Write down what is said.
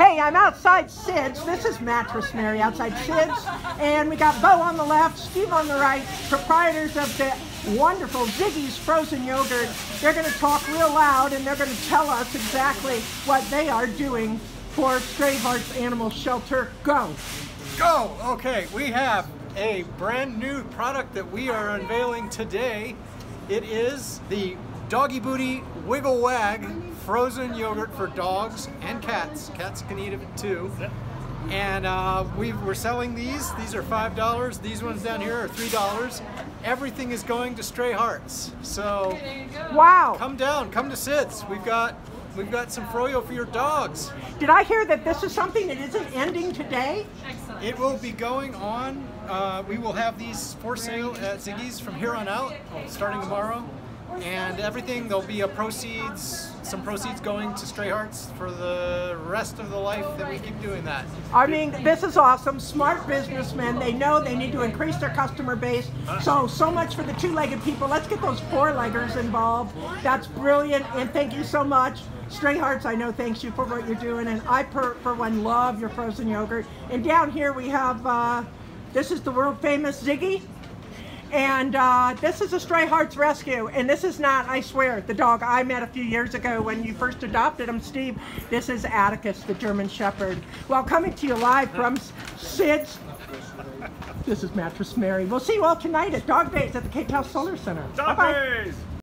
Hey, I'm outside Sid's. This is Mattress Mary outside Sid's. And we got Bo on the left, Steve on the right, proprietors of the wonderful Ziggy's frozen yogurt. They're going to talk real loud and they're going to tell us exactly what they are doing for Stray Hearts Animal Shelter. Go. Go! Okay, we have a brand new product that we are unveiling today. It is the Doggy Booty Wiggle Wag frozen yogurt for dogs and cats. Cats can eat it too. And uh, we are selling these. These are $5. These ones down here are $3. Everything is going to Stray Hearts. So Wow. come down, come to Sid's. We've got we've got some froyo for your dogs. Did I hear that this is something that isn't ending today? It will be going on. Uh, we will have these for sale at Ziggy's from here on out, starting tomorrow. And everything, there'll be a proceeds, some proceeds going to Stray Hearts for the rest of the life that we keep doing that. I mean, this is awesome. Smart businessmen. They know they need to increase their customer base. So, so much for the two-legged people. Let's get those four-leggers involved. That's brilliant. And thank you so much. Stray Hearts, I know thanks you for what you're doing. And I, per, for one, love your frozen yogurt. And down here we have, uh, this is the world famous Ziggy. And uh, this is a Stray Hearts Rescue. And this is not, I swear, the dog I met a few years ago when you first adopted him, Steve. This is Atticus, the German Shepherd. Well, coming to you live from Sid's. This is Mattress Mary. We'll see you all tonight at Dog Days at the KTAOS Solar Center. Dog Bye-bye. days!